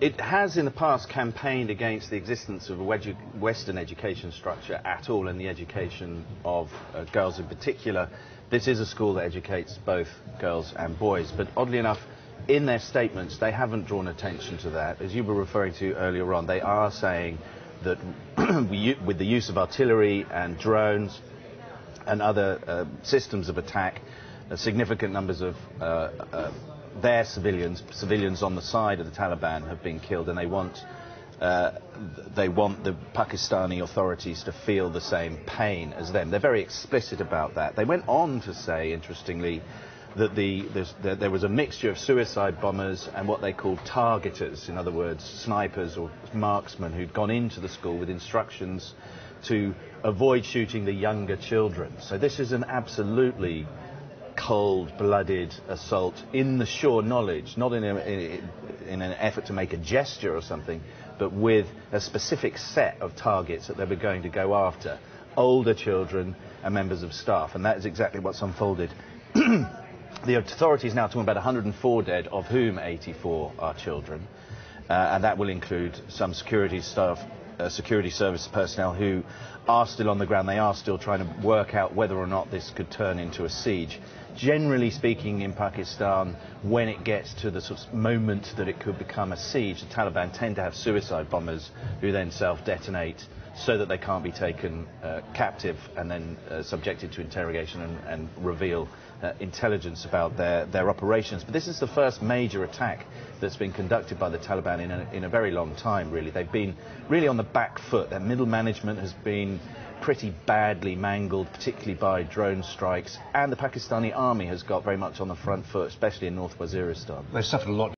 it has in the past campaigned against the existence of a Western education structure at all and the education of uh, girls in particular. This is a school that educates both girls and boys, but oddly enough, in their statements, they haven't drawn attention to that. As you were referring to earlier on, they are saying that with the use of artillery and drones and other uh, systems of attack, uh, significant numbers of uh, uh, their civilians, civilians on the side of the Taliban, have been killed, and they want uh, they want the Pakistani authorities to feel the same pain as them. They're very explicit about that. They went on to say, interestingly, that the, the, there was a mixture of suicide bombers and what they called targeters, in other words, snipers or marksmen who'd gone into the school with instructions to avoid shooting the younger children. So this is an absolutely cold-blooded assault in the sure knowledge, not in, a, in, in, an effort to make a gesture or something, but with a specific set of targets that they were going to go after, older children and members of staff, and that is exactly what's unfolded. the authorities now talking about 104 dead, of whom 84 are children, uh, and that will include some security staff uh, security service personnel who are still on the ground. They are still trying to work out whether or not this could turn into a siege. Generally speaking, in Pakistan, when it gets to the sort of moment that it could become a siege, the Taliban tend to have suicide bombers who then self-detonate so that they can't be taken uh, captive and then uh, subjected to interrogation and, and reveal uh, intelligence about their, their operations. But this is the first major attack that's been conducted by the Taliban in a, in a very long time, really. They've been really on the back foot. Their middle management has been pretty badly mangled, particularly by drone strikes, and the Pakistani army has got very much on the front foot, especially in North Waziristan. They've suffered a lot